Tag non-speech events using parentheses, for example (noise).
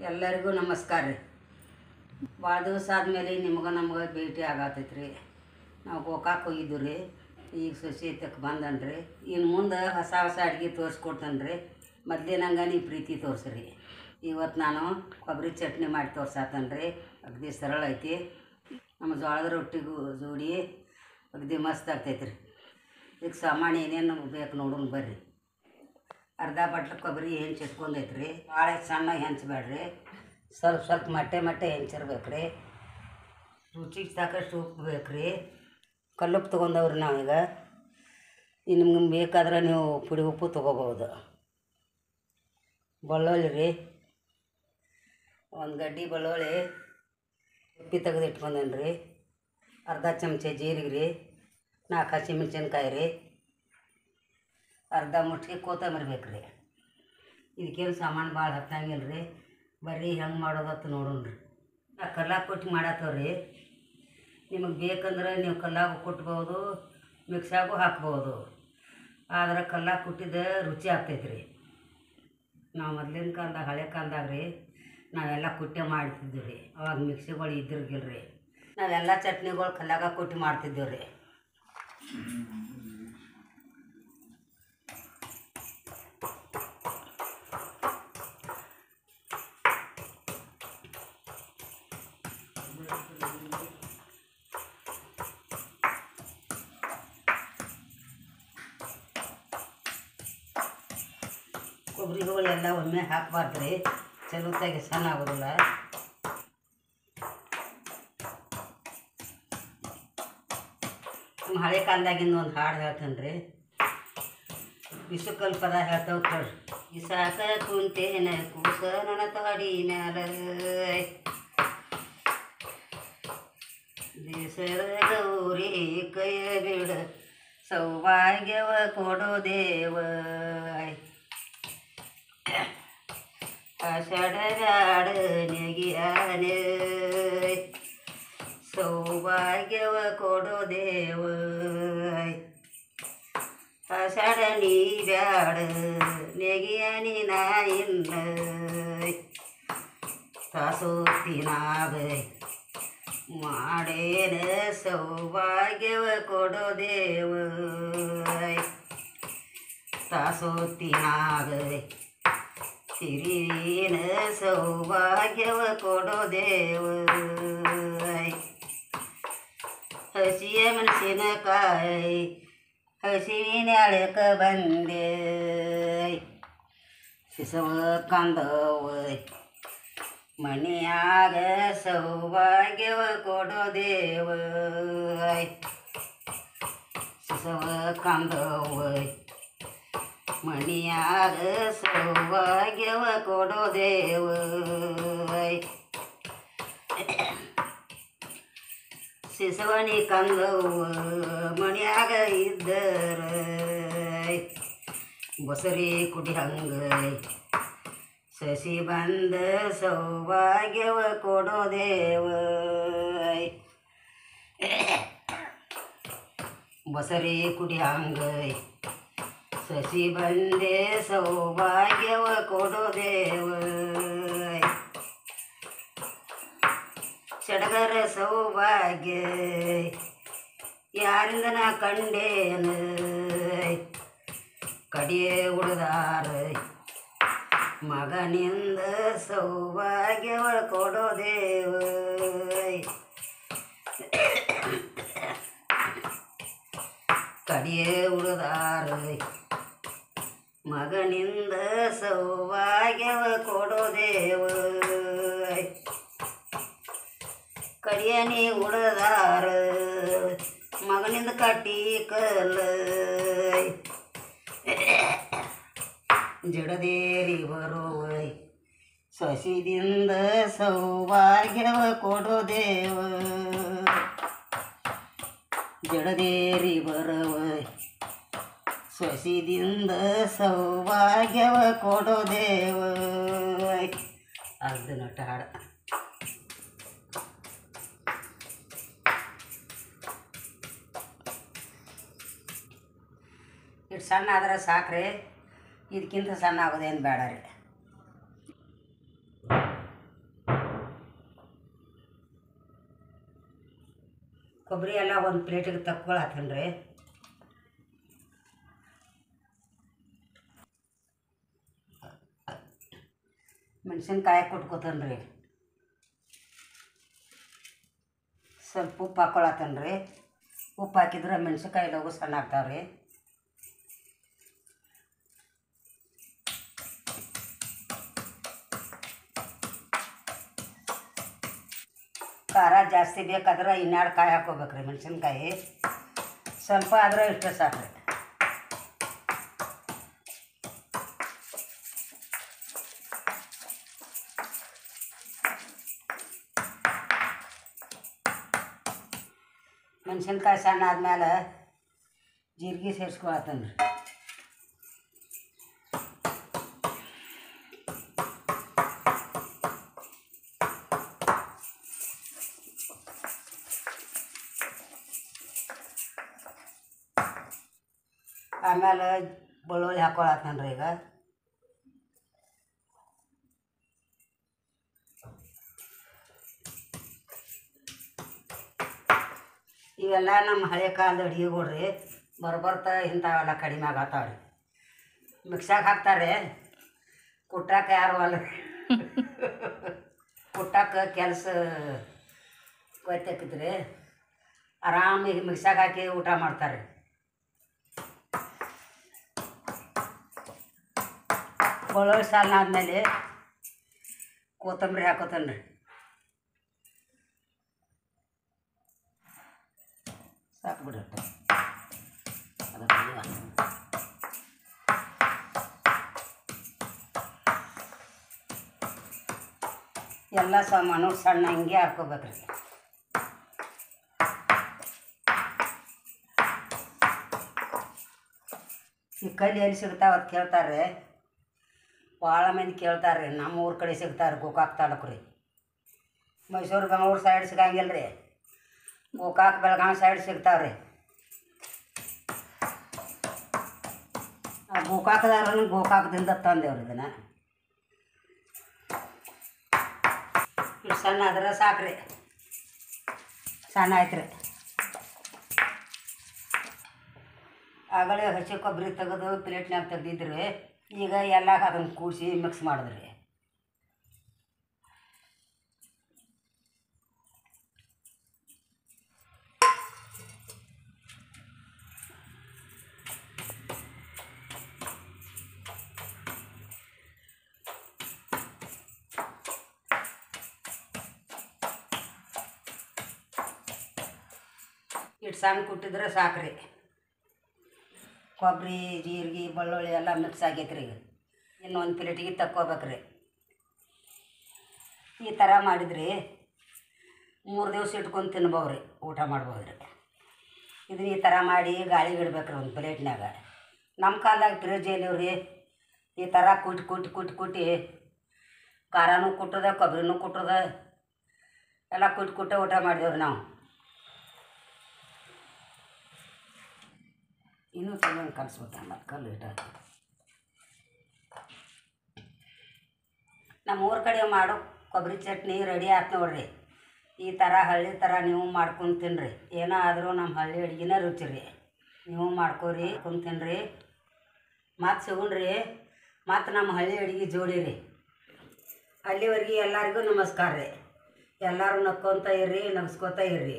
ಎಲ್ಲರಿಗೂ ನಮಸ್ಕಾರ ರೀ. ಭಾಳ ದಿವಸ ಆದಮೇಲೆ ನಿಮ್ಗೆ ನಮ್ಗೆ ಭೇಟಿ ಆಗತೈತೆ ರೀ ನಾವು ಗೋಕಾಕ್ ಹೋಗಿದ್ದು ರೀ ಈಗ ಸೊಸಿ ಬಂದನು ಬಂದನ್ ರೀ ಇನ್ನು ಮುಂದೆ ಹೊಸ ಹೊಸ ಅಡುಗೆ ತೋರಿಸ್ಕೊಡ್ತಾನೆ ರೀ ಮೊದ್ಲಿನಂಗೆ ನೀವು ಪ್ರೀತಿ ತೋರಿಸ್ರಿ. ಇವತ್ತು ನಾನು ಕೊಬ್ಬರಿ ಚಟ್ನಿ ಮಾಡಿ ತೋರ್ಸಾತನ್ ರೀ ಅಗದಿ ಸರಳ ಐತಿ. ನಮ್ಮ ಜೋಳದ ರೊಟ್ಟಿಗೂ ಜೋಡಿ ಅಗದಿ ಮಸ್ತ್ ಆಗ್ತೈತೆ ರೀ ಈಗ ಸಾಮಾನು ಏನೇನು ಬೇಕು ನೋಡೋಣ ಬರ್ರಿ. ಅರ್ಧ ಬಟ್ಲು ಕೊಬ್ಬರಿ ಹೆಂಚು ಇಟ್ಕೊಂಡೈತೆ ರೀ ಭಾಳ ಸಣ್ಣ ಹೆಂಚಬೇಡ್ರಿ. ಸ್ವಲ್ಪ ಸ್ವಲ್ಪ ಮಟ್ಟೆ ಮಟ್ಟೆ ಹೆಂಚಿರ್ಬೇಕು ರೀ ರುಚಿಗೆ ಸಾಕಷ್ಟು ಉಪ್ಪು ಬೇಕು ರೀ ಕಲ್ಲುಪ್ಪು ತೊಗೊಂಡವ್ರಿ ನಾವೀಗ. ನಿಮ್ಗೆ ಬೇಕಾದ್ರೆ ನೀವು ಪುಡಿ ಉಪ್ಪು ತೊಗೋಬೋದು ಬೆಳ್ಳುಳ್ಳಿ ರೀ. ಒಂದು ಗಡ್ಡಿ ಬೆಳ್ಳುಳ್ಳಿ ಉಪ್ಪಿ ತೆಗೆದು ಇಟ್ಕೊಂಡೇನಿ ರೀ ಅರ್ಧ ಚಮಚ ಜೀರಿಗೆ ರೀ. ನಾಲ್ಕು ಹಸಿಮೆಣ್ಸಿನ್ಕಾಯಿ ರೀ. ಅರ್ಧ ಮುಟ್ಟಿಗೆ ಕೊತ್ತಂಬರಿ ಬೇಕು ರೀ ಇದಕ್ಕೇನು ಸಾಮಾನು ಭಾಳ ಹತ್ತಂಗಿಲ್ಲ ರೀ ಬರ್ರಿ ಹೆಂಗೆ ಮಾಡೋದತ್ತು ನೋಡೋಣ ರೀ ನಾ ಕಲ್ಲಾಗ ಕೊಟ್ಟು ಮಾಡತ್ತವ್ರಿ. ನಿಮಗೆ ಬೇಕಂದ್ರೆ ನೀವು ಕಲ್ಲಾಗು ಕುಟ್ಬೋದು, ಮಿಕ್ಸಾಗೂ ಹಾಕ್ಬೋದು. ಆದ್ರೆ ಕಲ್ಲಾಗ ಕುಟ್ಟಿದ ರುಚಿ ಆಗ್ತೈತೆ ರೀ ನಾವು ಮೊದಲಿನ ಕಾಲದಾಗ, ಹಳೆ ಕಾಲದಾಗ ರೀ ನಾವೆಲ್ಲ ಕುಟ್ಟೆ ಮಾಡ್ತಿದ್ವಿ ರೀ ಅವಾಗ ಮಿಕ್ಸಿಗಳು ಇದ್ದಿರ್ಗಿಲ್ಲ ರೀ ನಾವೆಲ್ಲ ಚಟ್ನಿಗಳು ಕಲ್ಲಾಗ ಕುಟ್ಟಿ ಮಾಡ್ತಿದ್ದೀವಿ ರೀ ಕೊಬ್ಬರಿಗಳೆಲ್ಲ ಒಮ್ಮೆ ಹಾಕಬಾರ್ದು ರೀ ಚಲೋತ್ತಾಗಿ ಸಣ್ಣ ಆಗೋದಿಲ್ಲ ನಮ್ಮ ಹಳೆ ಕಾಲದಾಗಿಂದ ಒಂದು ಹಾಡು ಹೇಳ್ತೇನೆ ರೀ ಬಿಸುಕಲ್ ಪದ ಹೇಳ್ತಾವ ಕೇಳ್ರಿ ಇಸಾಕ ಕುಂತೇನ ಕೂಸ ನನ್ನ ತಡಿ ಮ್ಯಾಲ ದೇಸರ ಗೌರಿ ಕೈ ಬಿಡ ಸೌಭಾಗ್ಯವ ಕೊಡೋ ದೇವ ಆಷಾಢ ನೆಗಿಯಾನೆ ಸೌಭಾಗ್ಯವ ಕೊಡೋ ದೇವ ಆಷಾಢ ನೀ ಬ್ಯಾಡ ನೆಗಿಯಾನಿ ನಾ ಇಲ್ಲ ತಾಸೋತಿನಾಗ ಮಾಡೇನ ಸೌಭಾಗ್ಯವ ಕೊಡೋ ದೇವ ತಾಸೋತಿನಾಗ ಸಿರಿನ ಸೌಭಾಗ್ಯವ ಕೊಡೋ ದೇವ ಹಸಿಯ ಮೆಣಸಿನಕಾಯಿ ಹಸಿವಿನ ಅಳಕ ಬಂದೆ ಸಿಸವ ಕಂದವ ಮನೆಯಾಗ ಸೌಭಾಗ್ಯವ ಕೊಡೋ ದೇವ ಸಿಸವ ಕಂದವ ಮಣಿಯಾಗ ಸೌಭಾಗ್ಯವ ಕೊಡೋ ದೇವ ಸಿಸವನಿ ಕಂದವ ಮಣಿಯಾಗ ಇದ್ದರ ಬಸರಿ ಕುಡಿ ಹಂಗ ಸಸಿ ಬಂದ ಸೌಭಾಗ್ಯವ ಕೊಡೋ ದೇವ ಬಸರಿ ಕುಡಿ ಹಂಗ ಸಸಿ ಬಂದೆ ಸೌಭಾಗ್ಯವ ಕೊಡೋ ದೇವ ಸಡಗರ ಸೌಭಾಗ್ಯ ಯಾರಿಂದ ನಾ ಕಂಡೇನ ಕಡಿಯೇ ಉಳಿದಾರ ಮಗನಿಂದ ಸೌಭಾಗ್ಯವ ಕೊಡೋ ದೇವ ಕಡಿಯೇ ಉಳಿದಾರ ಮಗನಿಂದ ಸೌಭಾಗ್ಯವ ಕೊಡೋ ದೇವ ಕಡಿಯನಿ ಉಡದಾರ ಮಗನಿಂದ ಕಟ್ಟಿ ಕಲ್ಲ ಜಡದೇರಿ ಬರುವ ಸಸಿದಿಂದ ಸೌಭಾಗ್ಯವ ಕೊಡೋ ದೇವ. ಜಡದೇರಿ ಬರವ ಸಸಿದಿಂದ ಸೌಭಾಗ್ಯವ ಕೊಡೋ ದೇವ. ಅರ್ಧ ನಟ ಹಾಡ. ಸಣ್ಣ ಆದ್ರೆ ಸಾಕ್ರಿ. ಇದಕ್ಕಿಂತ ಸಣ್ಣ ಆಗೋದೇನು ಬೇಡ ರೀ. ಕೊಬ್ಬರಿ ಎಲ್ಲ ಒಂದು ಪ್ಲೇಟಿಗೆ ತಕ್ಕೊಳತ್ತೀನಿ ರೀ. ಮೆಣಸಿನ್ಕಾಯಿ ಕೊಟ್ಕೋತಾನೆ ರೀ. ಸ್ವಲ್ಪ ಉಪ್ಪು ಹಾಕ್ಕೊಳತ್ತೇನೆ ಉಪ್ಪು ಹಾಕಿದ್ರೆ ಮೆಣಸಿನ್ಕಾಯಿ ಲಗು ಸಣ್ಣ ಆಗ್ತಾವೆ ರೀ ಖಾರ ಜಾಸ್ತಿ ಬೇಕಾದ್ರೆ ಇನ್ನೆರಡು ಕಾಯಿ ಹಾಕೋಬೇಕು ರೀ ಮೆಣಸಿನ್ಕಾಯಿ? ಸ್ವಲ್ಪ ಆದ್ರೆ ಇಷ್ಟು ಸಾಕು ರೀ ಮೆಣಸಿನ್ಕಾಯಿ ಸಣ್ಣ ಆದ್ಮೇಲೆ ಜೀರಿಗೆ ಸೇರಿಸ್ಕೊಳತ್ತೇನೆ ಆಮೇಲೆ ಬೆಳ್ಳುಳ್ಳಿ ಹಾಕೊಳತ್ತೇನೆ ರೀ ಈಗ. ಇವೆಲ್ಲ ನಮ್ಮ ಹಳೆ ಕಾಲದ ಅಡುಗೆಗಳು ರೀ ಬರ್ಬರ್ತಾ ಇಂಥವೆಲ್ಲ ಕಡಿಮೆ ಆಗತ್ತಾವ ರೀ ಮಿಕ್ಸಾಗ ಹಾಕ್ತಾರೆ ಕುಟ್ಟಾಕ ಯಾರು ಅಲ್ಲ (laughs) ಕುಟ್ಟಾಕ ಕೆಲಸ ಗೊತ್ತಾಕೈತ್ರಿ. ಆರಾಮಾಗಿ ಮಿಕ್ಸಾಗ ಹಾಕಿ ಊಟ ಮಾಡ್ತಾರೆ ಬೆಳ್ಳುಳ್ಳಿ ಸಾಲ ಆದಮೇಲೆ ಕೊತ್ತಂಬರಿ ಹಾಕೋತೇನೆ ರೀ ಸಾಕು ಬಿಡತ್ತೆ ಅದು ಬೇಡ. ಎಲ್ಲ ಸಾಮಾನು ಸಣ್ಣ ಹಿಂಗೆ ಹಾಕ್ಕೋಬೇಕ್ರಿ. ಈ ಕಲ್ಲಿ ಎಲ್ಲಿ ಸಿಗ್ತಾವ ಅಂತ ಕೇಳ್ತಾರೆ ಭಾಳ ಮಂದಿ ಕೇಳ್ತಾರೆ ರೀ ನಮ್ಮ ಊರ ಕಡೆ ಸಿಗ್ತಾರೆ ಗೋಕಾಕ್ ತಾಲೂಕು ರೀ ಮೈಸೂರು ಬೆಂಗಳೂರು ಸೈಡ್ ಸಿಗಂಗಿಲ್ಲ ರೀ ಗೋಕಾಕ್ ಬೆಳಗಾವಿ ಸೈಡ್ ಸಿಗ್ತಾವೆ ರೀ ಆ ಗೋಕಾಕದಾರನು ಗೋಕಾಕದಿಂದ ತಂದೇವ್ರಿ ಇದನ್ನು. ಸಣ್ಣ ಆದ್ರೆ ಸಾಕ್ರಿ. ಸಣ್ಣ ಆಯ್ತು ರೀ ಆಗಲೇ ಹಸಿ ಕೊಬ್ಬರಿ ತೆಗೆದು ಪ್ಲೇಟ್ನಾಗ ತೆಗ್ದಿದ್ರಿ. ಈಗ ಎಲ್ಲ ಅದನ್ನು ಕೂಡಿಸಿ ಮಿಕ್ಸ್ ಮಾಡಿದ್ರಿ. ಇಟ್ಟು ಸಣ್ಣ ಕುಟ್ಟಿದ್ರೆ ಸಾಕ್ರಿ. ಕೊಬ್ಬರಿ, ಜೀರಿಗೆ, ಬೆಳ್ಳುಳ್ಳಿ ಎಲ್ಲ ಮಿಕ್ಸ್ ಆಗೈತೆ ರೀ ಈಗ ಇನ್ನೊಂದು ಪ್ಲೇಟಿಗೆ ತಕ್ಕೋಬೇಕ್ರಿ. ಈ ಥರ ಮಾಡಿದ್ರಿ ಮೂರು ದಿವಸ ಇಟ್ಕೊಂಡು ತಿನ್ಬೋದು ರೀ ಊಟ ಮಾಡ್ಬೋದು ರೀ ಇದನ್ನ ಈ ಥರ ಮಾಡಿ ಗಾಳಿಗೆ ಇಡ್ಬೇಕು ರೀ ಒಂದು ಪ್ಲೇಟ್ನಾಗ ನಮ್ಮ ಕಾಲ್ದಾಗ ಫ್ರಿಜ್ ಎಲ್ಲಿವ್ರಿ ಈ ಥರ ಕುಟ್ಟಿ ಕುಟ್ಟಿ ಕುಟ್ಟಿ ಕುಟ್ಟಿ ಖಾರನೂ ಕುಟ್ಟದ, ಕೊಬ್ಬರಿನೂ ಕುಟ್ಟದ, ಎಲ್ಲ ಕುಟ್ಟಿ ಕುಟ್ಟೆ ಊಟ ಮಾಡಿದೇವ್ರಿ ನಾವು. ಇನ್ನೂ ಚೆನ್ನಾಗಿ ಕಲಿಸ್ಬೇಕು ಮತ್ತು ಕಲ್ಲು ಇಟ್ಟು ನಮ್ಮ ಊರ ಕಡೆ ಮಾಡೋ ಕೊಬ್ಬರಿ ಚಟ್ನಿ ರೆಡಿ ಆಯ್ತು ನೋಡ್ರಿ. ಈ ಥರ ಹಳ್ಳಿ ಥರ ನೀವು ಮಾಡ್ಕೊಂಡು ತಿನ್ನಿರಿ ಏನೋ ಆದರೂ ನಮ್ಮ ಹಳ್ಳಿ ಅಡುಗೆನೇ ರುಚಿ ರೀ. ನೀವು ಮಾಡ್ಕೋರಿ ಕುಂದು ತಿನ್ನಿರಿ ಮತ್ತು ಸಿಗುಣ್ರಿ, ಮತ್ತು ನಮ್ಮ ಹಳ್ಳಿ ಅಡ್ಗೆ ಜೋಡಿರಿ ಅಲ್ಲಿವರೆಗೆ ಎಲ್ಲರಿಗೂ ನಮಸ್ಕಾರ ರೀ. ಎಲ್ಲರೂ ನಕ್ಕೊತ ಇರ್ರಿ ನಮಸ್ಕೋತ ಇರ್ರಿ.